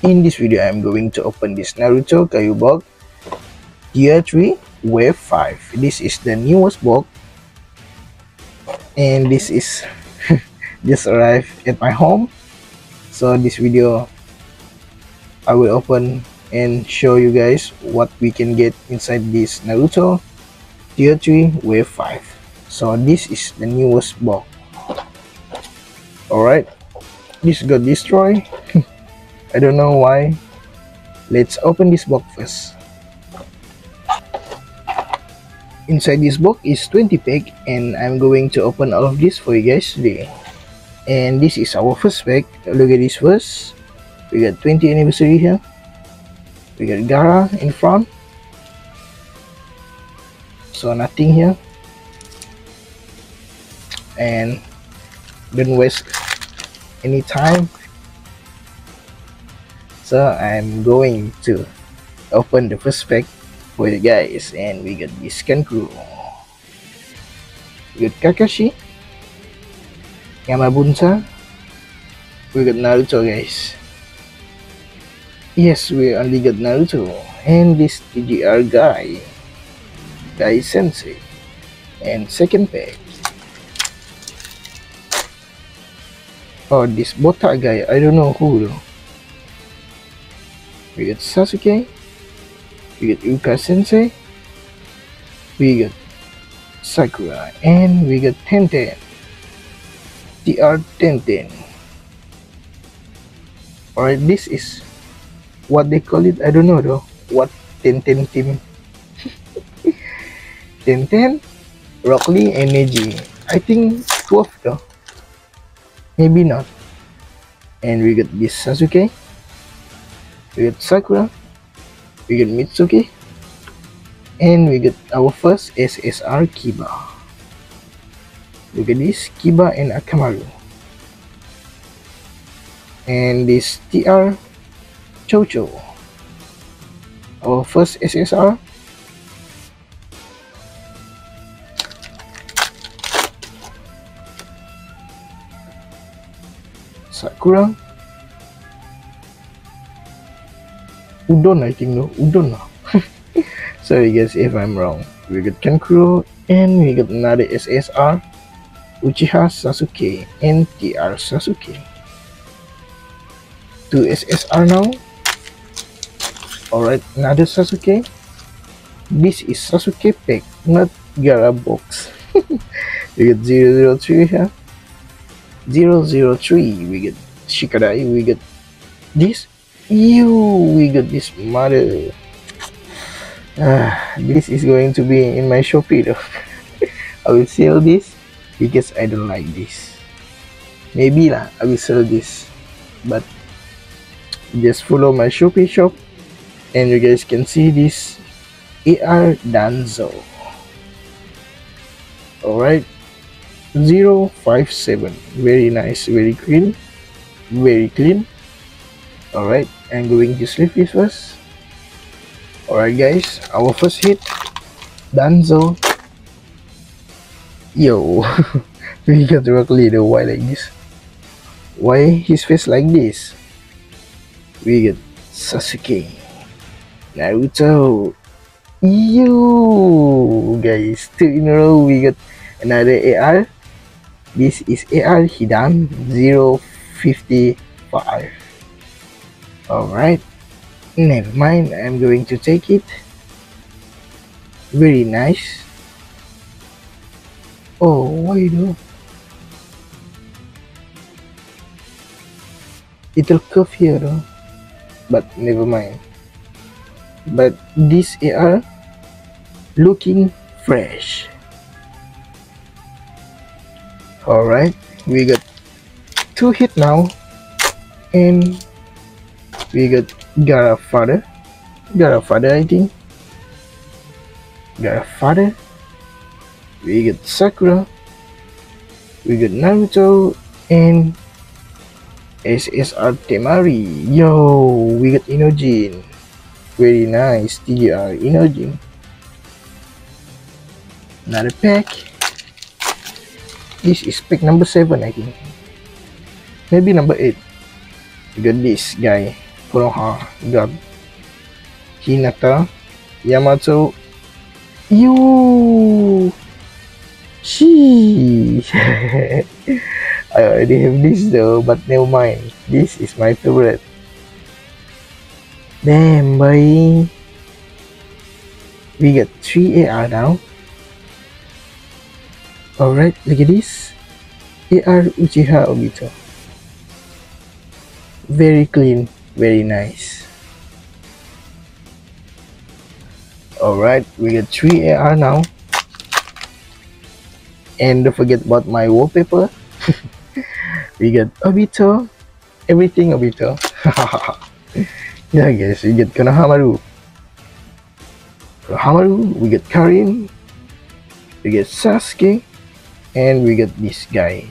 In this video, I'm going to open this Naruto Kayou box Tier 3 Wave 5. This is the newest book and this is just arrived at my home. So this video, I will open and show you guys what we can get inside this Naruto Tier 3 Wave 5. So this is the newest book. Alright, this got destroyed. I don't know why. Let's open this box first. Inside this box is 20 pack and I'm going to open all of this for you guys today. And this is our first pack. Look at this first. We got 20 anniversary here. We got Gaara in front. So nothing here. And don't waste any time so I'm going to open the first pack for you guys and we got this Kankuro we got Kakashi Yamabunta we got Naruto guys. Yes we only got Naruto and this TGR guy guy sensei. And second pack. Oh this Bota guy I don't know who though we got Sasuke, we got Uka Sensei, we got Sakura, and we got Tenten. TR Tenten. Alright, this is what they call it. I don't know though. What Tenten team? Tenten, Rock Lee, Energy. I think 12 though. Maybe not. And we got this Sasuke we get Sakura, we get Mitsuki, and we get our first SSR Kiba. Look at this, Kiba and Akamaru. And this TR Chocho. Our first SSR. Sakura udon I think no? Udon lah sorry guys if I'm wrong we got Kankuro and we got another SSR Uchiha Sasuke and TR Sasuke. Two SSR now. Alright another Sasuke. This is Sasuke pack not Gaara box. We got 003 here. 003 we get Shikadai we get this you we got this mother ah, this is going to be in my shopee though. I will sell this because i don't like this. Maybe lah i will sell this. But just follow my shopee shop and you guys can see this ar danzo. All right 057 very nice very clean. Very clean all right I'm going to sleep this first. Alright guys, our first hit, Danzo. Yo, we got Rock though, why like this? Why his face like this? We got Sasuke, Naruto. Yo, guys, two in a row we got another AR. This is AR Hidan 055. Alright, never mind, I'm going to take it. Very nice. Oh, why do? you do? It'll curve here, but never mind. But this are looking fresh. Alright, we got two hit now and we got Gaara father. Gaara father I think. Gaara father. We got Sakura. We got Naruto and SSR Temari. Yo we got Inojin. Very nice TGR Inojin. Another pack. This is pack number 7 I think. Maybe number 8 we got this guy Konoha got Hinata, Yamato, you. She. I already have this though, but never mind. This is my favorite. Damn, boy. We get 3 AR now. Alright, look at this. AR Uchiha Obito. Very clean, very nice. Alright, we get 3 AR now. And don't forget about my wallpaper. we get Obito. Everything Obito. yeah guys, we get Konohamaru. Konohamaru, we get Karin. We get Sasuke and we get this guy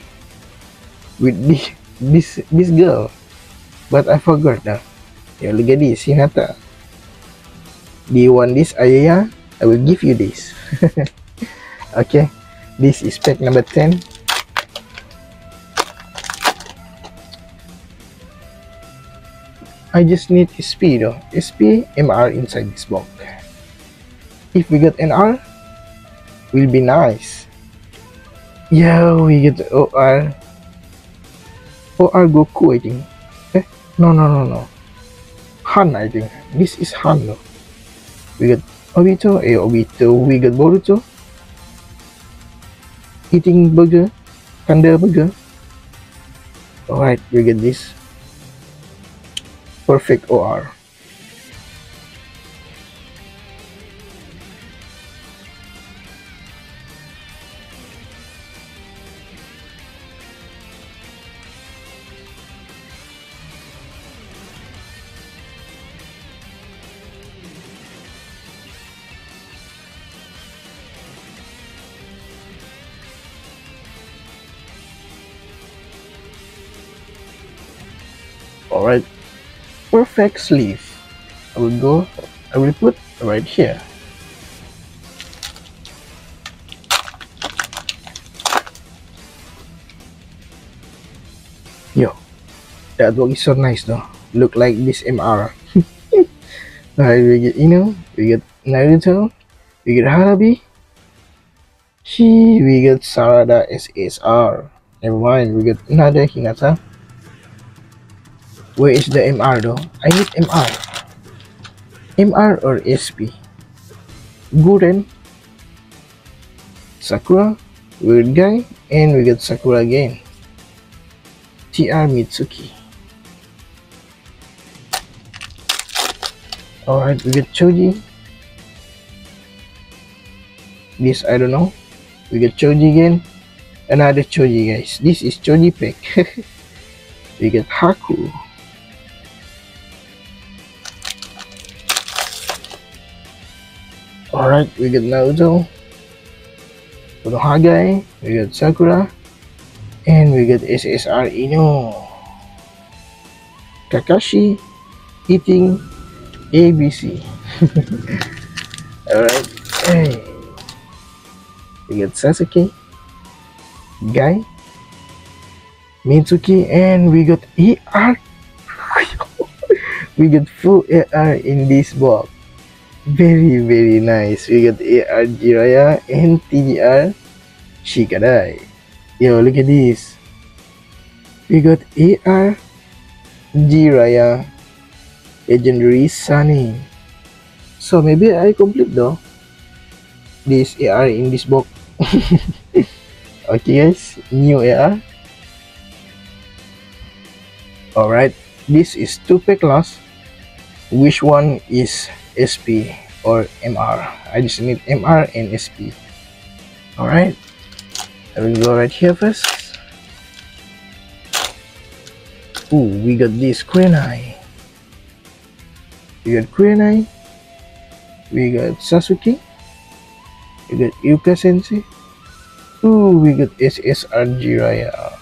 with this this this girl but I forgot now yeah look at this do you want this Ayaya? I will give you this. Okay. This is pack number 10 I just need SP though. SP MR inside this box. If we get NR will be nice. Yeah, we get OR. OR Goku, I think. No, no, no, no. Han, I think. This is Han? We got Obito, eh, Obito. We got Boruto. Eating burger. Kanda burger. Alright, we get this. Perfect OR. Alright. Perfect sleeve. I will go I will put right here. Yo. That work is so nice though. Look like this MR alright we get Ino we get Naruto we get Hanabi she we get Sarada SSR never mind we get another Hinata where is the MR though? I need MR. MR or SP? Guren. Sakura. Weird guy. And we get Sakura again. TR Mitsuki. Alright, we get Choji. This I don't know. We get Choji again. Another Choji guys. This is Choji pack. we get Haku. Alright, we got Naruto. For the Haggai, we got Sakura. And we got SSR Ino. Kakashi eating ABC. Alright. Hey. We got Sasuke. Guy. Mitsuki and we got ER. we got full AR in this box very very nice. We got AR Jiraiya and TGR Shikadai yo look at this. We got AR Jiraiya legendary Sannin. So maybe I complete though this AR in this box. Okay guys. New AR alright. This is two pack loss which one is SP or MR. I just need MR and SP. Alright. I will go right here first. Ooh, we got this Kurenai. We got Kurenai. We got Sasuke. We got Yuka Sensei. Ooh, we got SSR Jiraiya.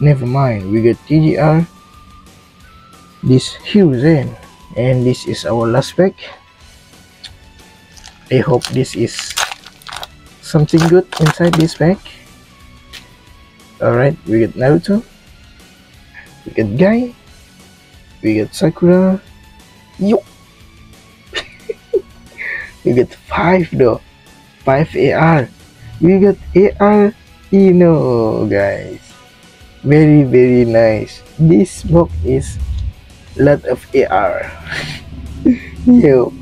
Never mind, we got TGR. This Hiruzen and this is our last pack I hope this is something good inside this pack alright we got Naruto we got Guy We get Sakura. Yo. we get five though. Five AR. We got AR Ino guys. Very very nice. This box is lot of AR. Yo. Mm-hmm.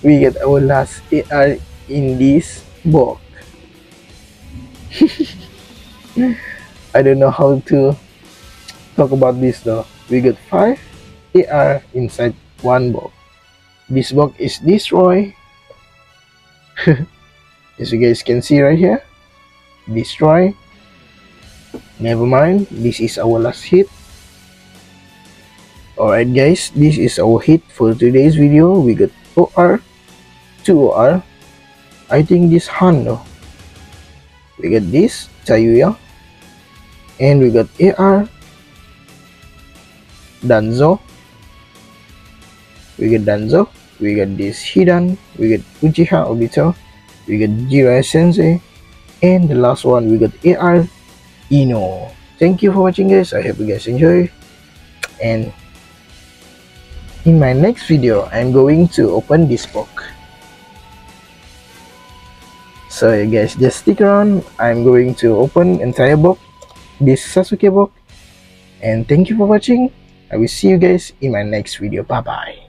We get our last AR in this box. I don't know how to talk about this though. We got five AR inside one box. This box is destroy. As you guys can see right here, destroy. Never mind, this is our last hit. Alright guys, this is our hit for today's video. We got OR, 2 OR. I think this Han no. Oh. We got this, Tayuya. And we got AR, Danzo. We got Danzo. We got this Hidan. We got Uchiha Obito. We got Jiraiya Sensei. And the last one, we got AR Ino. Thank you for watching guys. I hope you guys enjoy. And in my next video, I'm going to open this book. So you guys just stick around. I'm going to open entire book, this Sasuke book. And thank you for watching. I will see you guys in my next video. Bye bye.